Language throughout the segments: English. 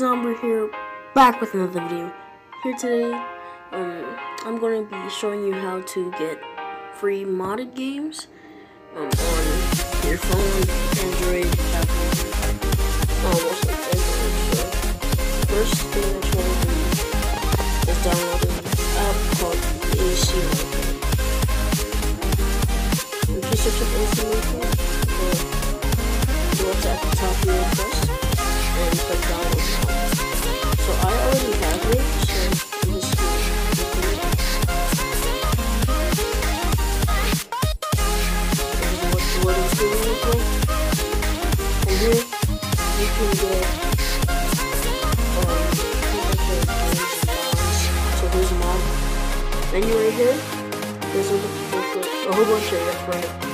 Zomber here, back with another video. Here today, um, I'm going to be showing you how to get free modded games um, on your phone, Android, Apple, almost like Android. So, first thing that you want so there's a mod menu right here. There's a, a whole bunch of different um,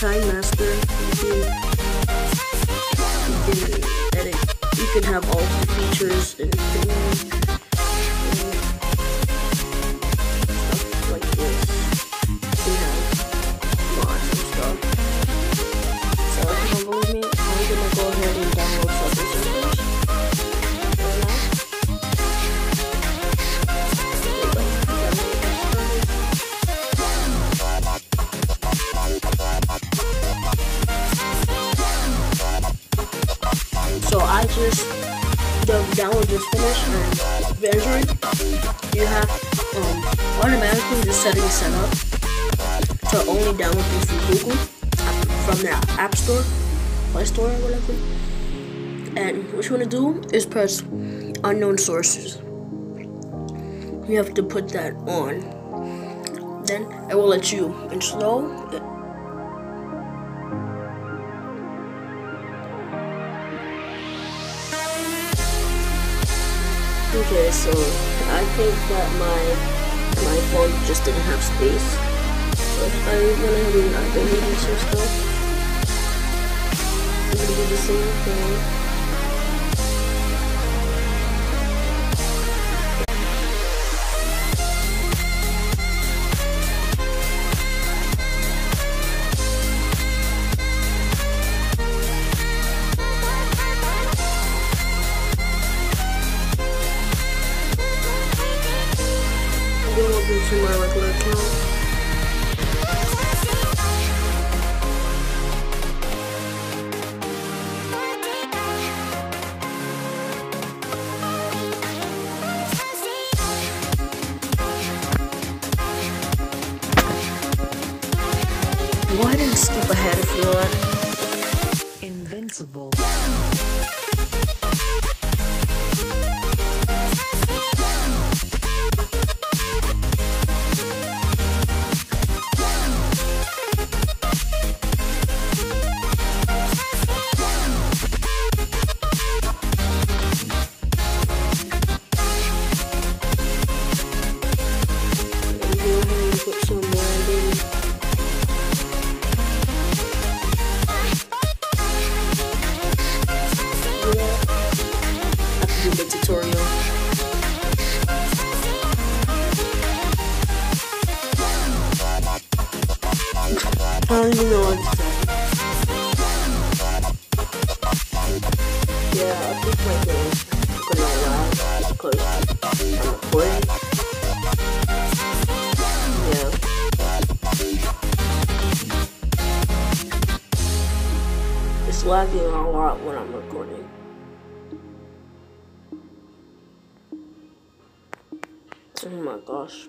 Time Master. You can, edit. You can have all the features and premium. Just the download just finished and Android you have um, automatically the settings set up to only download from Google from the App Store, Play Store, or whatever. And what you want to do is press unknown sources. You have to put that on. Then it will let you install. Okay, so I think that my my phone just didn't have space. So I went ahead and I deleted some stuff. I'm gonna do the same thing. Into my regular account. Why didn't skip ahead if you want? Invincible. Don't even know what to say. Yeah, I think my game's gonna lag because I'm recording. Yeah. It's lagging a lot when I'm recording. Oh my gosh.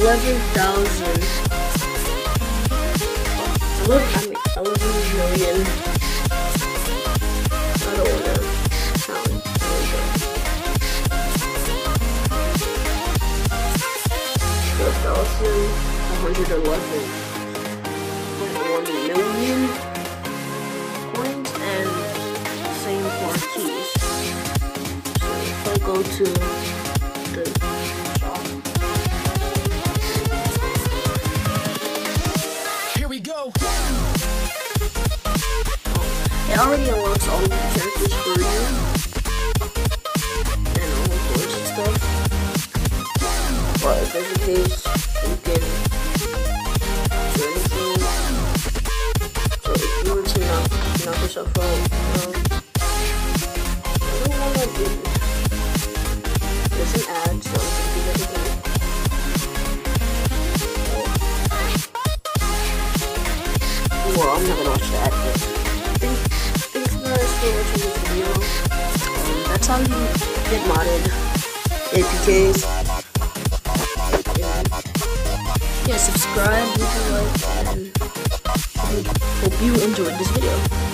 11,000, 11, I mean, 11 million. I don't want to count. Twelve thousand one hundred eleven point one million coins and same keys. I go to There's a case, you can do anything. So if you were to knock, knock yourself out, um, I don't wanna an ad, so I'm gonna do. Well, I'm not gonna watch that, but thank, thanks guys for watching this video. Um, that's how you get modded APKs. Subscribe, leave a like, and hope you enjoyed this video.